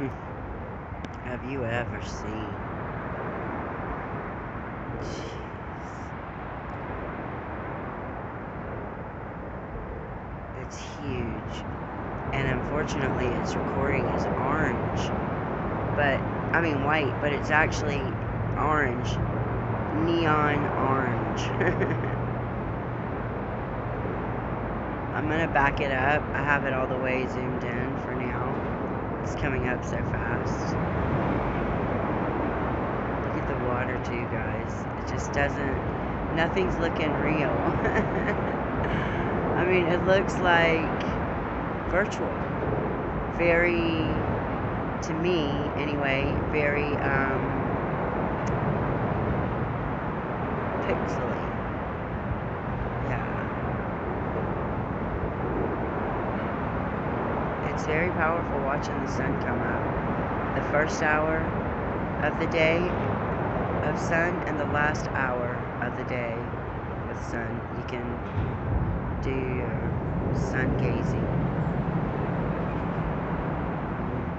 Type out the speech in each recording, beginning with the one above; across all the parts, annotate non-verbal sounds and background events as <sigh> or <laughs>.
Hmm. Have you ever seen? Jeez. It's huge. And unfortunately, its recording is orange. But, I mean white, but it's actually orange. Neon orange. <laughs> I'm gonna back it up. I have it all the way zoomed in for. It's coming up so fast. Look at the water too, guys. It just doesn't, nothing's looking real. <laughs> I mean, it looks like virtual. Very, to me anyway, very um, It's very powerful watching the sun come up. The first hour of the day of sun and the last hour of the day with sun. You can do your sun gazing.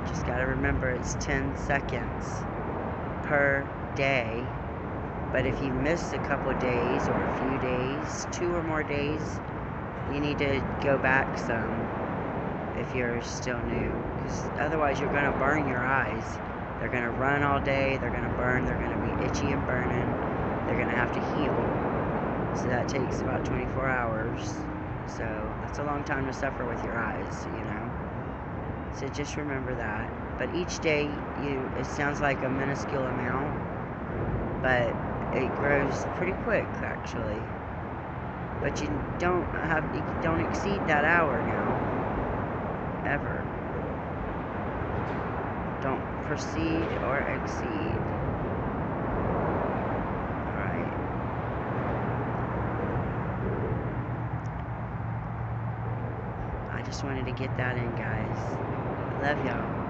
Just gotta remember it's 10 seconds per day. But if you miss a couple days or a few days, two or more days, you need to go back some if you're still new. Because otherwise, you're going to burn your eyes. They're going to run all day, they're going to burn, they're going to be itchy and burning, they're going to have to heal. So that takes about 24 hours. So that's a long time to suffer with your eyes, you know. So just remember that. But each day, you it sounds like a minuscule amount, but it grows pretty quick actually. But you don't have you don't exceed that hour now. Ever. Don't proceed or exceed. Alright. I just wanted to get that in guys. I love y'all.